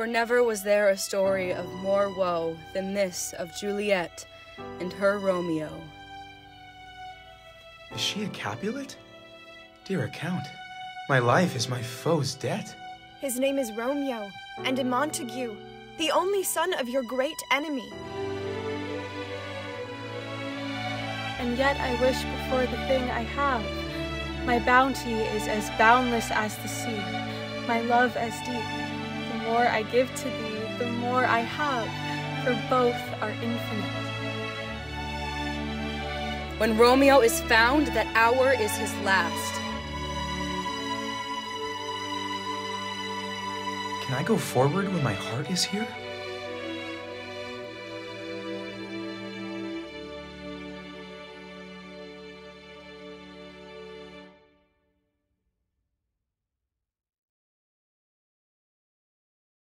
For never was there a story of more woe than this of Juliet and her Romeo. Is she a Capulet? Dear account, my life is my foe's debt. His name is Romeo, and a Montague, the only son of your great enemy. And yet I wish before the thing I have. My bounty is as boundless as the sea, my love as deep. The more I give to thee, the more I have, for both are infinite. When Romeo is found, that hour is his last. Can I go forward when my heart is here?